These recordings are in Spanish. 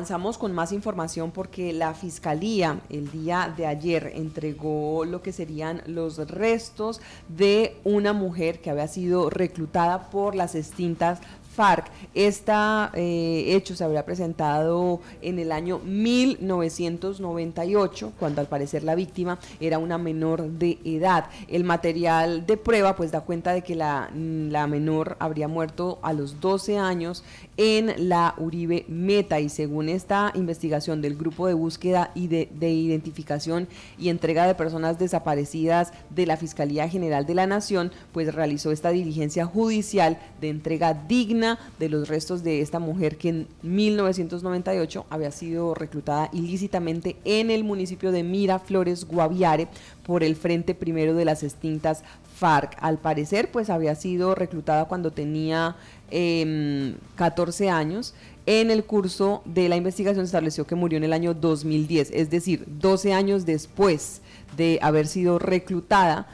Avanzamos con más información porque la Fiscalía el día de ayer entregó lo que serían los restos de una mujer que había sido reclutada por las extintas FARC. Este hecho se habría presentado en el año 1998, cuando al parecer la víctima era una menor de edad. El material de prueba pues da cuenta de que la, la menor habría muerto a los 12 años en la Uribe Meta y según esta investigación del grupo de búsqueda y de, de identificación y entrega de personas desaparecidas de la Fiscalía General de la Nación, pues realizó esta diligencia judicial de entrega digna de los restos de esta mujer que en 1998 había sido reclutada ilícitamente en el municipio de Miraflores, Guaviare, por el Frente Primero de las extintas FARC. Al parecer, pues había sido reclutada cuando tenía 14 em, años. En el curso de la investigación se estableció que murió en el año 2010, es decir, 12 años después de haber sido reclutada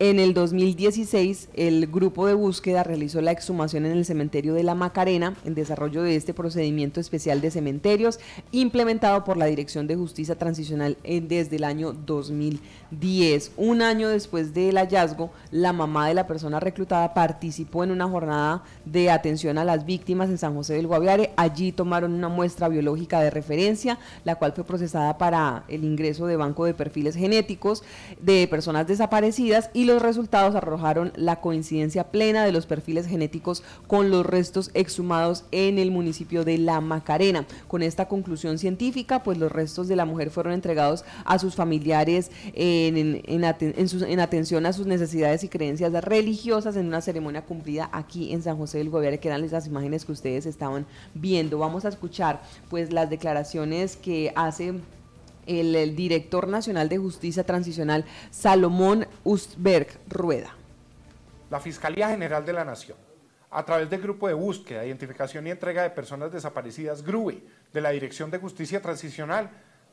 en el 2016, el grupo de búsqueda realizó la exhumación en el cementerio de La Macarena en desarrollo de este procedimiento especial de cementerios implementado por la Dirección de Justicia Transicional desde el año 2010. Un año después del hallazgo, la mamá de la persona reclutada participó en una jornada de atención a las víctimas en San José del Guaviare. Allí tomaron una muestra biológica de referencia, la cual fue procesada para el ingreso de banco de perfiles genéticos de personas desaparecidas y los resultados arrojaron la coincidencia plena de los perfiles genéticos con los restos exhumados en el municipio de La Macarena. Con esta conclusión científica, pues los restos de la mujer fueron entregados a sus familiares en, en, atención a sus necesidades y creencias religiosas en una ceremonia cumplida aquí en San José del Gobierno, que eran las imágenes que ustedes estaban viendo. Vamos a escuchar pues las declaraciones que hace el, director nacional de justicia transicional, Salomón Ustberg Rueda. La Fiscalía General de la Nación, a través del Grupo de Búsqueda, Identificación y Entrega de Personas Desaparecidas, GRUE, de la Dirección de Justicia Transicional,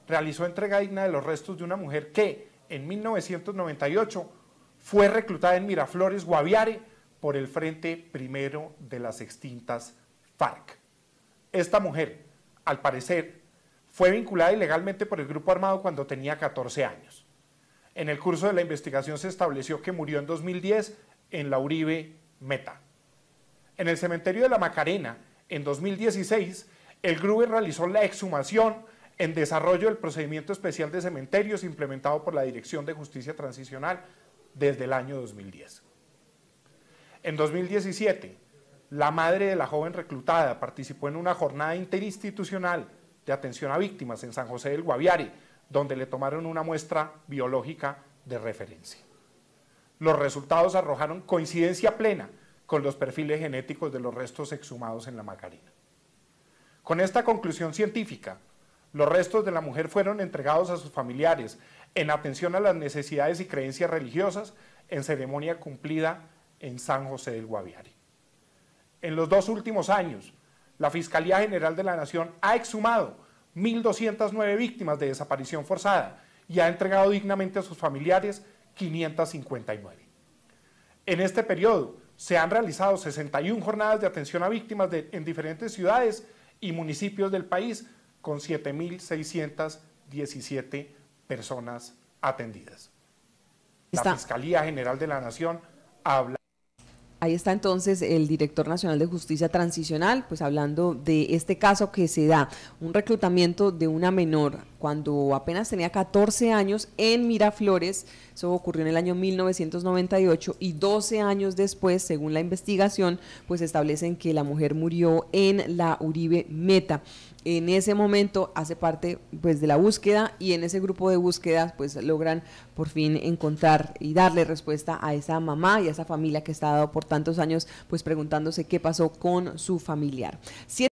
realizó entrega digna de los restos de una mujer que, en 1998, fue reclutada en Miraflores, Guaviare, por el Frente Primero de las extintas FARC. Esta mujer, al parecer, fue vinculada ilegalmente por el grupo armado cuando tenía 14 años. En el curso de la investigación se estableció que murió en 2010 en la Uribe Meta. En el cementerio de la Macarena, en 2016, el GRUE realizó la exhumación en desarrollo del procedimiento especial de cementerios implementado por la Dirección de Justicia Transicional desde el año 2010. En 2017, la madre de la joven reclutada participó en una jornada interinstitucional de atención a víctimas en San José del Guaviare, donde le tomaron una muestra biológica de referencia. Los resultados arrojaron coincidencia plena con los perfiles genéticos de los restos exhumados en la Macarena. Con esta conclusión científica, los restos de la mujer fueron entregados a sus familiares en atención a las necesidades y creencias religiosas en ceremonia cumplida en San José del Guaviare. En los dos últimos años, la Fiscalía General de la Nación ha exhumado 1.209 víctimas de desaparición forzada y ha entregado dignamente a sus familiares 559. En este periodo se han realizado 61 jornadas de atención a víctimas en diferentes ciudades y municipios del país con 7.617 personas atendidas. La Fiscalía General de la Nación habla Ahí está entonces el director nacional de justicia transicional, pues hablando de este caso que se da, un reclutamiento de una menor cuando apenas tenía 14 años en Miraflores, eso ocurrió en el año 1998 y 12 años después, según la investigación, pues establecen que la mujer murió en la Uribe Meta. En ese momento hace parte pues de la búsqueda y en ese grupo de búsquedas pues logran por fin encontrar y darle respuesta a esa mamá y a esa familia que ha estado por tantos años pues preguntándose qué pasó con su familiar.